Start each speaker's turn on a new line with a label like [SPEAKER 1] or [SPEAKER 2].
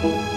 [SPEAKER 1] 好，好，